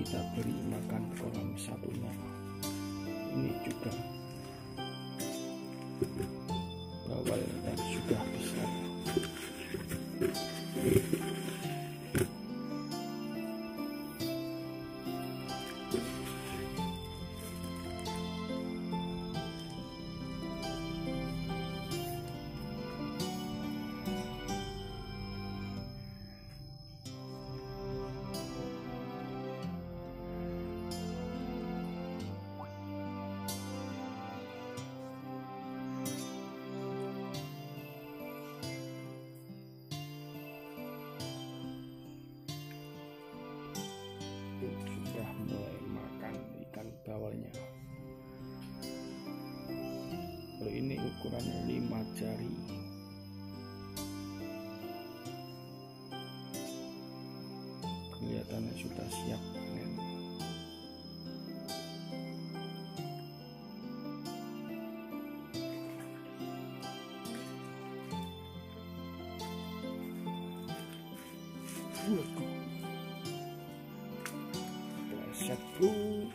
kita beri makan kolam satunya ini juga bawal yang sudah besar sudah mulai makan ikan bawalnya. Kalau ini ukurannya 5 jari. Kelihatannya sudah siap panen. Pleset, Jaipur